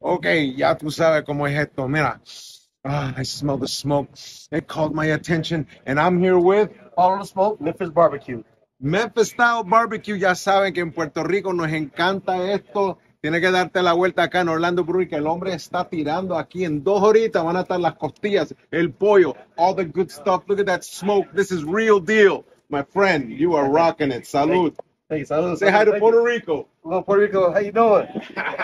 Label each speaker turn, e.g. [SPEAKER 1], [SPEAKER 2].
[SPEAKER 1] Ok, ya tú sabes cómo es esto. Mira, ah, I smell the smoke. It called my attention, and I'm here with
[SPEAKER 2] all the smoke, Memphis barbecue.
[SPEAKER 1] Memphis Style Barbecue. Ya saben que en Puerto Rico nos encanta esto. Tiene que darte la vuelta acá en Orlando Brewery, que el hombre está tirando aquí en dos horitas. Van a estar las costillas, el pollo, all the good stuff. Look at that smoke. This is real deal. My friend, you are rocking it. Salud.
[SPEAKER 2] Hey, salud.
[SPEAKER 1] Say hi to Puerto. Rico.
[SPEAKER 2] Hello, Puerto Rico. How you doing?